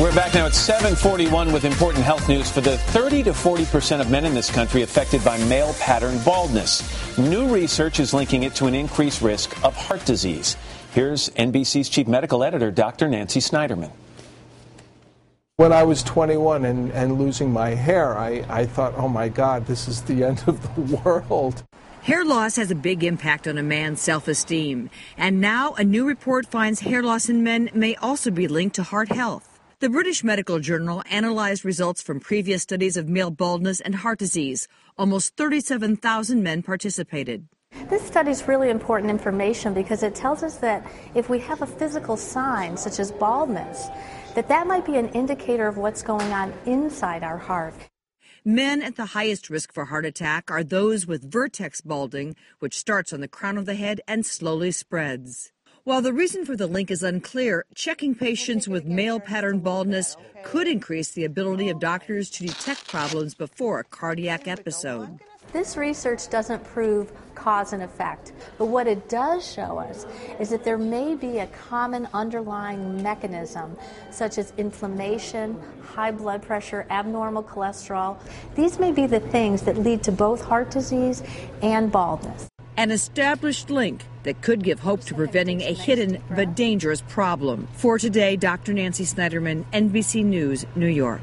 We're back now at 741 with important health news for the 30 to 40 percent of men in this country affected by male pattern baldness. New research is linking it to an increased risk of heart disease. Here's NBC's chief medical editor, Dr. Nancy Snyderman. When I was 21 and, and losing my hair, I, I thought, oh my God, this is the end of the world. Hair loss has a big impact on a man's self esteem. And now a new report finds hair loss in men may also be linked to heart health. The British Medical Journal analyzed results from previous studies of male baldness and heart disease. Almost 37,000 men participated. This study is really important information because it tells us that if we have a physical sign such as baldness, that that might be an indicator of what's going on inside our heart. Men at the highest risk for heart attack are those with vertex balding, which starts on the crown of the head and slowly spreads. While the reason for the link is unclear, checking patients with male pattern baldness could increase the ability of doctors to detect problems before a cardiac episode. This research doesn't prove cause and effect, but what it does show us is that there may be a common underlying mechanism, such as inflammation, high blood pressure, abnormal cholesterol. These may be the things that lead to both heart disease and baldness. An established link that could give hope to preventing a hidden but dangerous problem. For today, Dr. Nancy Snyderman, NBC News, New York.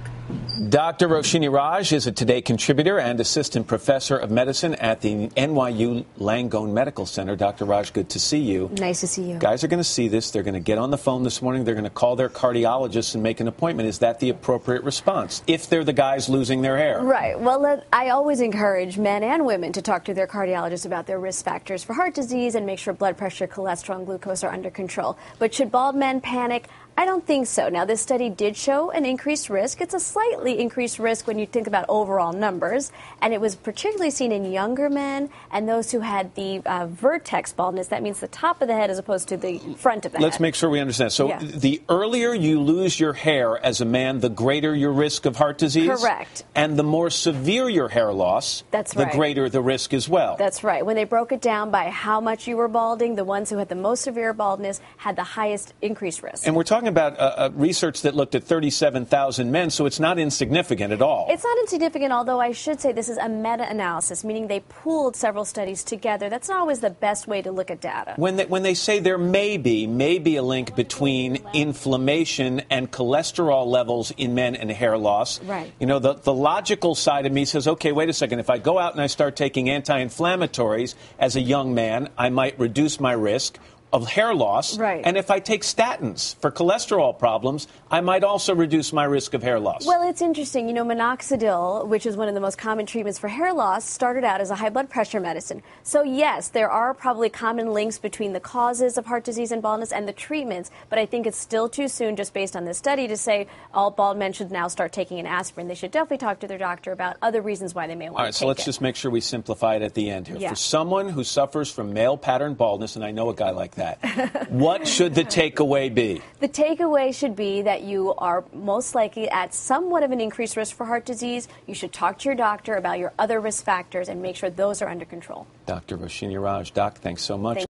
Dr. Roshini Raj is a Today contributor and assistant professor of medicine at the NYU Langone Medical Center. Dr. Raj, good to see you. Nice to see you. Guys are going to see this. They're going to get on the phone this morning. They're going to call their cardiologist and make an appointment. Is that the appropriate response if they're the guys losing their hair? Right. Well, I always encourage men and women to talk to their cardiologist about their risk factors for heart disease and make sure blood pressure, cholesterol, and glucose are under control. But should bald men panic? I don't think so. Now, this study did show an increased risk. It's a slightly increased risk when you think about overall numbers, and it was particularly seen in younger men and those who had the uh, vertex baldness. That means the top of the head as opposed to the front of the head. Let's make sure we understand. So, Yeah. the earlier you lose your hair as a man, the greater your risk of heart disease? Correct. And the more severe your hair loss, That's the right. greater the risk as well. That's right. When they broke it down by how much you were balding, the ones who had the most severe baldness had the highest increased risk. and we're talking about uh, research that looked at 37,000 men, so it's not insignificant at all. It's not insignificant, although I should say this is a meta analysis, meaning they pooled several studies together. That's not always the best way to look at data. When they, when they say there may be, may be a link between inflammation and cholesterol levels in men and hair loss. Right. You know, the, the logical side of me says, okay, wait a second. If I go out and I start taking anti inflammatories as a young man, I might reduce my risk of hair loss. Right. And if I take statins for cholesterol problems, I might also reduce my risk of hair loss. Well, it's interesting. You know, minoxidil, which is one of the most common treatments for hair loss, started out as a high blood pressure medicine. So, yes, there are probably common links between the causes of heart disease and baldness and the treatments, but I think it's still too soon, just based on this study, to say all bald men should now start taking an aspirin. They should definitely talk to their doctor about other reasons why they may want All to right, take so let's it. just make sure we simplify it at the end here. Yeah. For someone who suffers from male pattern baldness, and I know a guy like that, what should the takeaway be? The takeaway should be that you are most likely at somewhat of an increased risk for heart disease. You should talk to your doctor about your other risk factors and make sure those are under control. Dr. Roshini Raj. Doc, thanks so much. Thank